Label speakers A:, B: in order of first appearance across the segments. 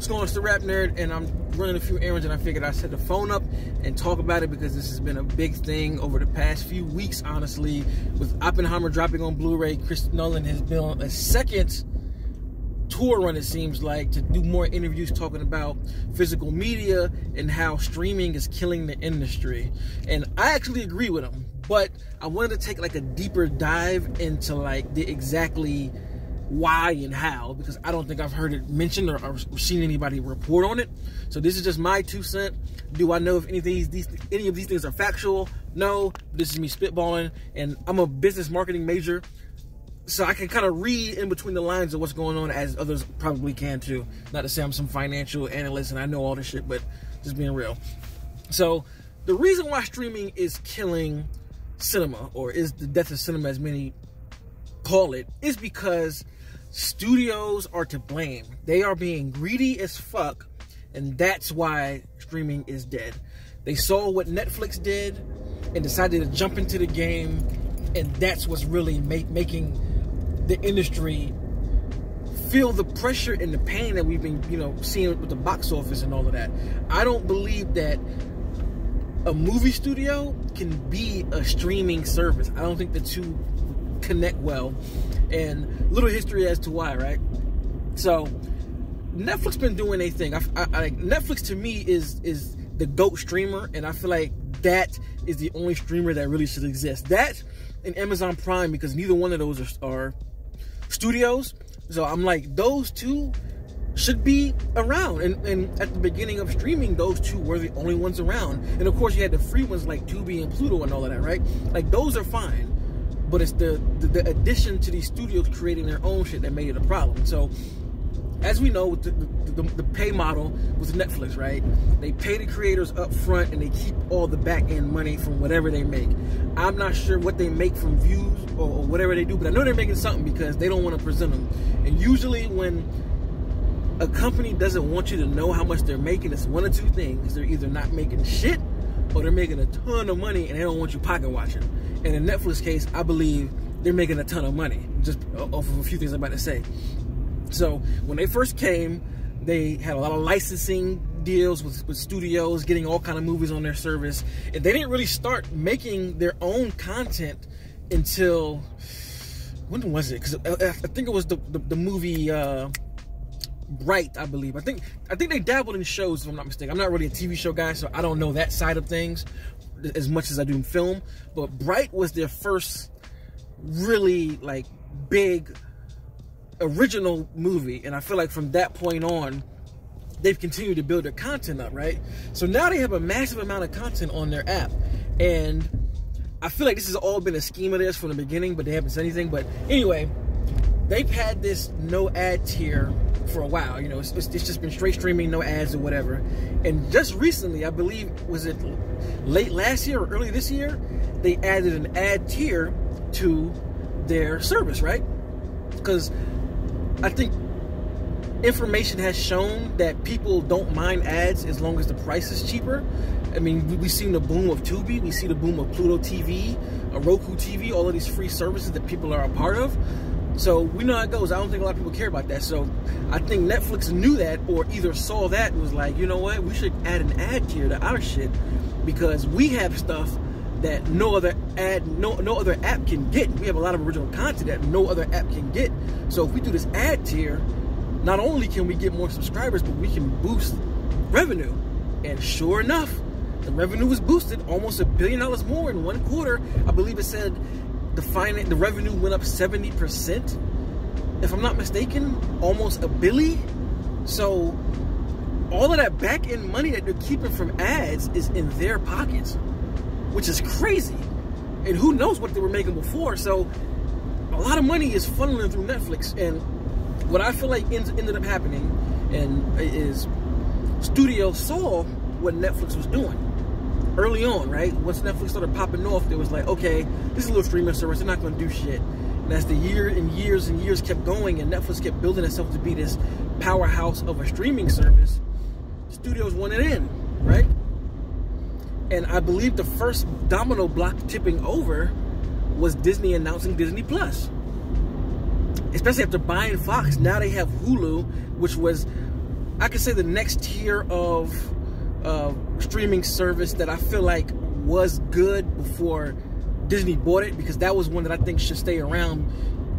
A: What's going on? It's the Rap Nerd, and I'm running a few errands, and I figured I'd set the phone up and talk about it because this has been a big thing over the past few weeks, honestly. With Oppenheimer dropping on Blu-ray, Chris Nolan has been on a second tour run, it seems like, to do more interviews talking about physical media and how streaming is killing the industry. And I actually agree with him, but I wanted to take like a deeper dive into like the exactly why and how because I don't think I've heard it mentioned or, or, seen anybody report on it. So this is just my two cent. Do I know if anything these, these any of these things are factual? No. This is me spitballing, and I'm a business marketing major, so I can kind of read in between the lines of what's going on as others probably can too. Not to say I'm some financial analyst and I know all this shit, but just being real. So the reason why streaming is killing cinema or is the death of cinema as many call it is because studios are to blame. They are being greedy as fuck, and that's why streaming is dead. They saw what Netflix did and decided to jump into the game, and that's what's really making the industry feel the pressure and the pain that we've been, you know, seeing with the box office and all of that. I don't believe that a movie studio can be a streaming service. I don't think the two connect well. And little history as to why, right? So Netflix been doing a thing. I, I, I, Netflix to me is is the goat streamer, and I feel like that is the only streamer that really should exist. That and Amazon Prime because neither one of those are, are studios. So I'm like those two should be around. And, and at the beginning of streaming, those two were the only ones around. And of course, you had the free ones like Tubi and Pluto and all of that, right? Like those are fine but it's the, the, the addition to these studios creating their own shit that made it a problem. So, as we know, the, the, the, pay model was Netflix, right? They pay the creators up front and they keep all the back end money from whatever they make. I'm not sure what they make from views or, or whatever they do, but I know they're making something because they don't want to present them. And usually, when a company doesn't want you to know how much they're making, it's one of two things. They're either not making shit or they're making a ton of money and they don't want you pocket watching. In Netflix case, I believe they're making a ton of money just off of a few things I'm about to say. So when they first came, they had a lot of licensing deals with, with studios, getting all kind of movies on their service, and they didn't really start making their own content until when was it? Because I, I, think it was the the, the movie. Uh, Bright, I believe. I think I think they dabbled in shows, if I'm not mistaken. I'm not really a TV show guy, so I don't know that side of things as much as I do in film. But Bright was their first really like big original movie, and I feel like from that point on, they've continued to build their content up, right? So now they have a massive amount of content on their app, and I feel like this has all been a scheme of theirs from the beginning, but they haven't said anything. But anyway, they've had this no ad tier for a while. You know, it's, it's, just been straight streaming, no ads or whatever. And just recently, I believe, was it late last year or early this year, they added an ad tier to their service, right? Because I think information has shown that people don't mind ads as long as the price is cheaper. I mean, we've seen the boom of Tubi, we see the boom of Pluto TV, Roku TV, all of these free services that people are a part of. So we know how it goes. I don't think a lot of people care about that. So I think Netflix knew that or either saw that and was like, you know what, we should add an ad tier to our shit because we have stuff that no other ad no no other app can get. We have a lot of original content that no other app can get. So if we do this ad tier, not only can we get more subscribers, but we can boost revenue. And sure enough, the revenue was boosted almost a billion dollars more in one quarter. I believe it said the finance, the revenue went up 70%. If I'm not mistaken, almost a billy. So all of that back end money that they're keeping from ads is in their pockets, which is crazy. And who knows what they were making before. So a lot of money is funneling through Netflix. And what I feel like ended up happening and uh, is studios saw what Netflix was doing early on, right? Once Netflix started popping off, there was like, okay, this is a little streaming service. They're not going to do shit. And as the year and years and years kept going, and Netflix kept building itself to be this powerhouse of a streaming service, studios wanted in, right? And I believe the first domino block tipping over was Disney announcing Disney Plus. Especially after buying Fox, now they have Hulu, which was I could say the next tier of uh, streaming service that I feel like was good before Disney bought it because that was one that I think should stay around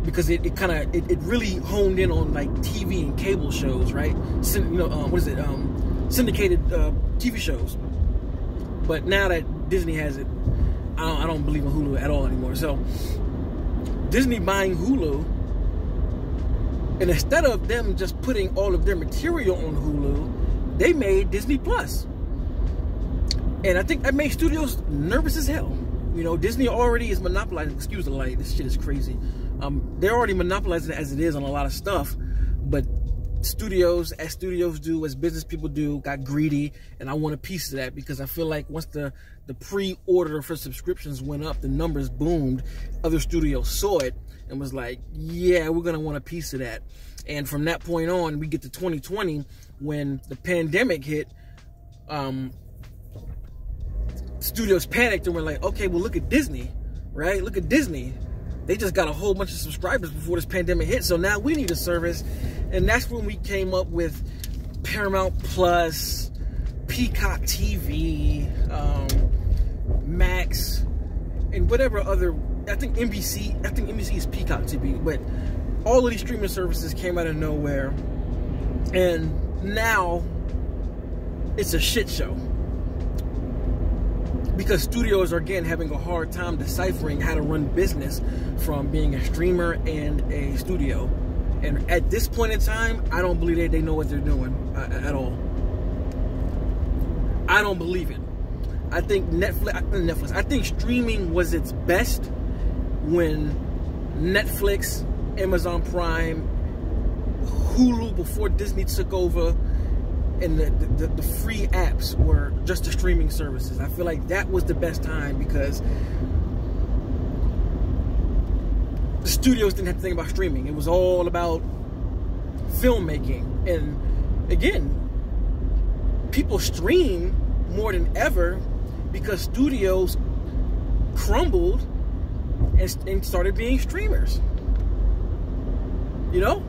A: because it, it kind of it, it, really honed in on like TV and cable shows, right? you know, um, what is it? Um, syndicated uh, TV shows. But now that Disney has it, I don't, I don't believe in Hulu at all anymore. So Disney buying Hulu, and instead of them just putting all of their material on Hulu, they made Disney Plus. And I think that made studios nervous as hell. You know, Disney already is monopolizing. Excuse the light. This shit is crazy. Um, they're already monopolizing as it is on a lot of stuff, but studios, as studios do, as business people do, got greedy, and I want a piece of that because I feel like once the the pre-order for subscriptions went up, the numbers boomed. Other studios saw it and was like, "Yeah, we're gonna want a piece of that." And from that point on, we get to 2020 when the pandemic hit. Um, studios panicked and were like, "Okay, well, look at Disney, right? Look at Disney." they just got a whole bunch of subscribers before this pandemic hit. So now we need a service. And that's when we came up with Paramount Plus, Peacock TV, um, Max, and whatever other. I think NBC. I think NBC is Peacock TV, but all of these streaming services came out of nowhere, and now it's a shit show because studios are again having a hard time deciphering how to run business from being a streamer and a studio. And at this point in time, I don't believe they, they know what they're doing uh, at all. I don't believe it. I think Netflix, Netflix, I think streaming was its best when Netflix, Amazon Prime, Hulu before Disney took over, and the, the, the, free apps were just the streaming services. I feel like that was the best time because the studios didn't have to think about streaming. It was all about filmmaking. And again, people stream more than ever because studios crumbled and, and started being streamers. You know?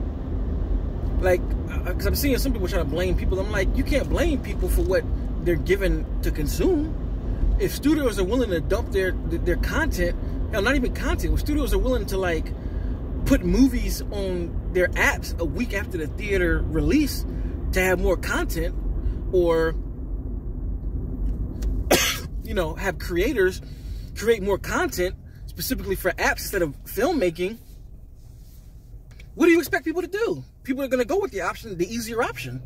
A: Like, because I'm seeing some people trying to blame people. I'm like, you can't blame people for what they're given to consume. If studios are willing to dump their their content, hell, not even content. If studios are willing to like put movies on their apps a week after the theater release to have more content, or you know, have creators create more content specifically for apps instead of filmmaking what do you expect people to do? People are going to go with the option, the easier option.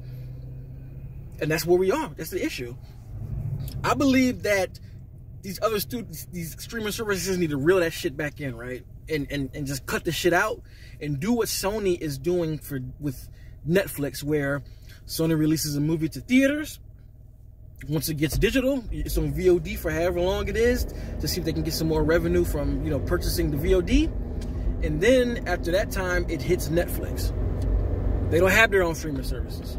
A: And that's where we are. That's the issue. I believe that these other students, these streaming services need to reel that shit back in, right? And, and, and just cut the shit out and do what Sony is doing for with Netflix, where Sony releases a movie to theaters. Once it gets digital, it's on VOD for however long it is to see if they can get some more revenue from, you know, purchasing the VOD and then after that time, it hits Netflix. They don't have their own streaming services.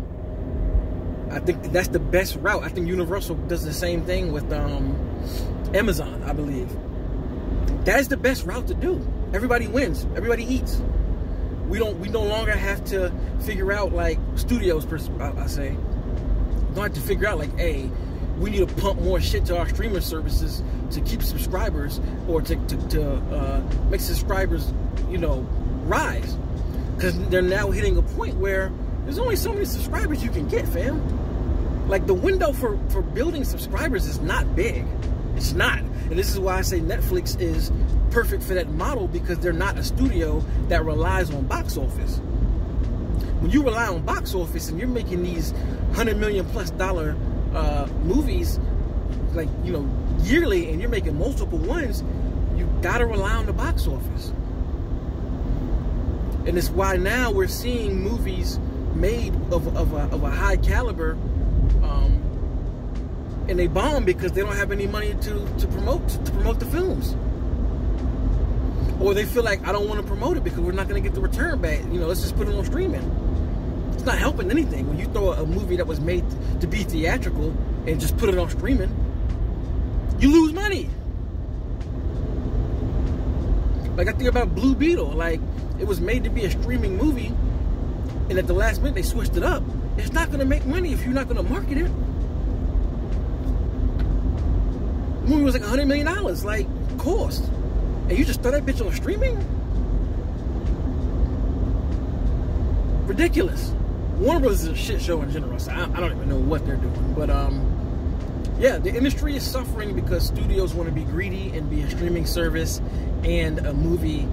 A: I think that's the best route. I think Universal does the same thing with um, Amazon, I believe. That is the best route to do. Everybody wins. Everybody eats. We don't. We no longer have to figure out like studios. I, I say, don't have to figure out like, hey, we need to pump more shit to our streaming services to keep subscribers or to, to, to uh, make subscribers, you know, rise. Because they're now hitting a point where there's only so many subscribers you can get, fam. Like the window for, for building subscribers is not big. It's not. And this is why I say Netflix is perfect for that model because they're not a studio that relies on box office. When you rely on box office and you're making these 100 million plus dollar uh, movies, like, you know, yearly and you're making multiple ones, you gotta rely on the box office. And it's why now we're seeing movies made of, of, a, of a high caliber um, and they bomb because they don't have any money to, to promote to promote the films. Or they feel like I don't want to promote it because we're not going to get the return back. You know, let's just put it on streaming. Not helping anything when you throw a movie that was made to be theatrical and just put it on streaming you lose money. Like I think about Blue Beetle, like it was made to be a streaming movie, and at the last minute they switched it up, it's not gonna make money if you're not gonna market it. The movie was like hundred million dollars, like cost, and you just throw that bitch on streaming. Ridiculous. Warner Bros. is a shit show in general, so I, I don't even know what they're doing. But um, yeah, the industry is suffering because studios want to be greedy and be a streaming service and a movie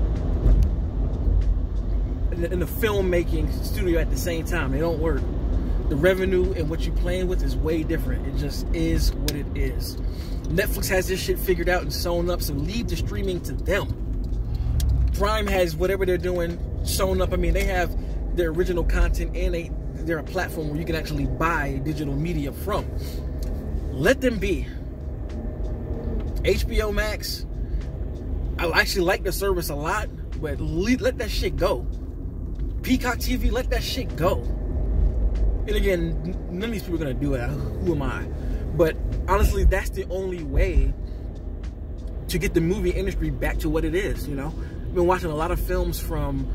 A: in the filmmaking studio at the same time. They don't work. The revenue and what you're playing with is way different. It just is what it is. Netflix has this shit figured out and sewn up, so leave the streaming to them. Prime has whatever they're doing sewn up. I mean, they have their original content and they they're a platform where you can actually buy digital media from. Let them be. HBO Max, I actually like the service a lot, but let that shit go. Peacock TV, let that shit go. And again, none of these people are gonna do it. Who am I? But honestly, that's the only way to get the movie industry back to what it is. You know, I've been watching a lot of films from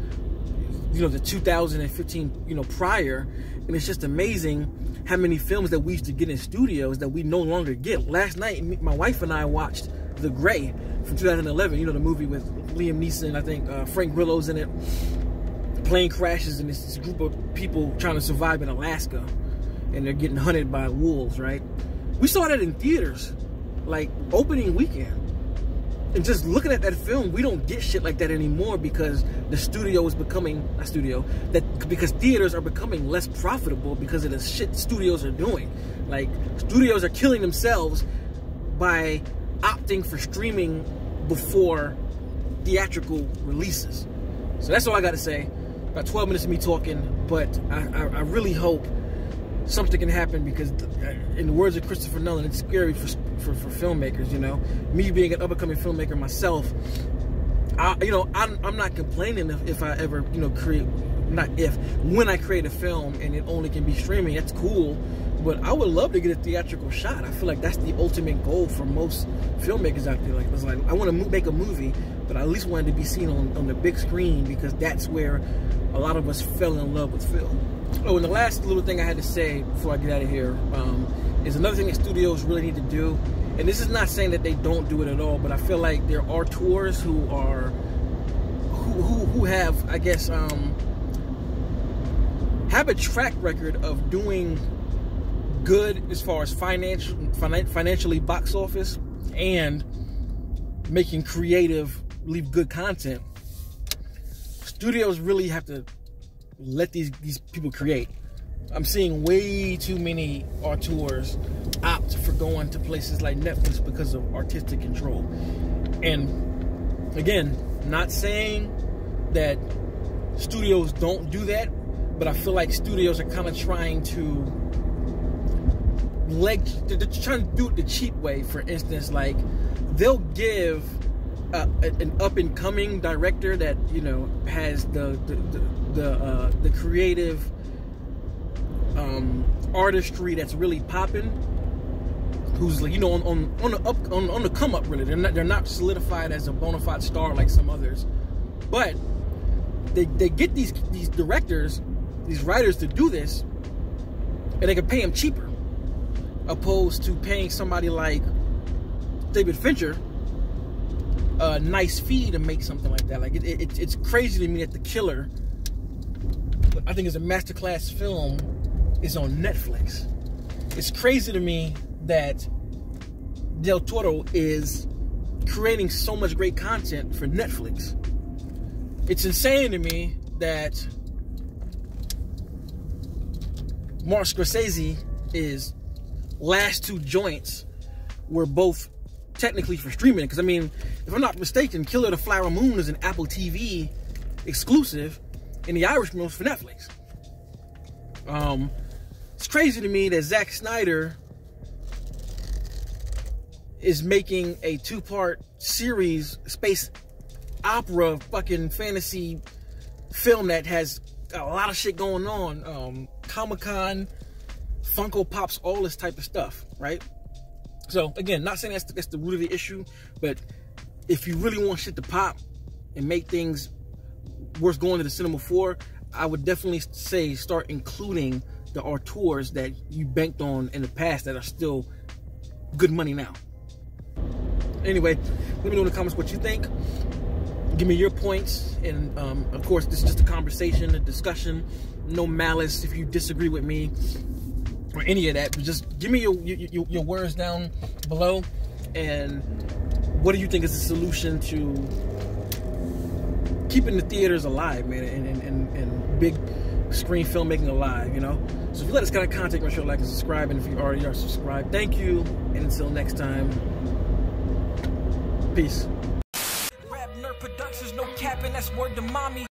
A: you know the 2015 you know prior. And it's just amazing how many films that we used to get in studios that we no longer get. Last night my wife and i watched the Grey from 2011 you know the movie with liam neeson i think uh, frank grillo's in it. Plane crashes and it's this group of people trying to survive in alaska and they're getting hunted by wolves right? We saw that in theaters like opening weekend and just looking at that film, we don't get shit like that anymore because the studio is becoming a studio that because theaters are becoming less profitable because of the shit studios are doing. Like studios are killing themselves by opting for streaming before theatrical releases. So that's all I got to say. About 12 minutes of me talking, but I, I, I really hope something can happen because, uh, in the words of Christopher Nolan, it's scary for, for, for filmmakers, you know. Me being an up-and-coming filmmaker myself, I, you know, I'm, I'm not complaining if, if I ever, you know, create, not if, when I create a film and it only can be streaming, that's cool. But I would love to get a theatrical shot. I feel like that's the ultimate goal for most filmmakers out there. Like, it's like I want to make a movie, but I at least wanted to be seen on, on the big screen because that's where a lot of us fell in love with film. Oh, and the last little thing I had to say before I get out of here um, is another thing that studios really need to do. And this is not saying that they don't do it at all, but I feel like there are auteurs who are who who, who have, I guess, um, have a track record of doing good as far as financial financially box office and making creative, leave good content. Studios really have to let these these people create. I'm seeing way too many auteurs opt for going to places like Netflix because of artistic control. And again, not saying that studios don't do that, but I feel like studios are kind of trying to leg they're trying to do it the cheap way. For instance, like they'll give an up and coming director that you know has the the the, the, uh, the creative um, artistry that's really popping, who's like you know on, on, on the up on, on the come up really. They're not they're not solidified as a bona fide star like some others, but they they get these these directors, these writers to do this, and they can pay them cheaper, opposed to paying somebody like David Fincher a nice fee to make something like that. Like it, it, it's crazy to me that The Killer, I think is a masterclass film, is on Netflix. It's crazy to me that Del Toro is creating so much great content for Netflix. It's insane to me that Mark Scorsese is last two joints were both technically for streaming. Because I mean, if I'm not mistaken, Killer the Flower Moon is an Apple TV exclusive, and The Irishman was for Netflix. Um, crazy to me that Zack Snyder is making a two-part series, space opera, fucking fantasy film that has a lot of shit going on. Um, Comic Con, Funko Pops, all this type of stuff, right? So again, not saying that's the, that's the root of the issue, but if you really want shit to pop and make things worth going to the cinema for, I would definitely say start including there are auteurs that you banked on in the past that are still good money now. Anyway, let me know in the comments what you think. Give me your points, and um, of course, this is just a conversation, a discussion. No malice if you disagree with me or any of that. But just give me your, your, your words down below, and what do you think is the solution to keeping the theaters alive, man, and, and, and, and big screen filmmaking alive, you know? So if you let us kind of contact, make sure to like and subscribe. And if you already are subscribed, thank you. And until next time, peace. Rap Nerd Productions, no capping, that's word to mommy.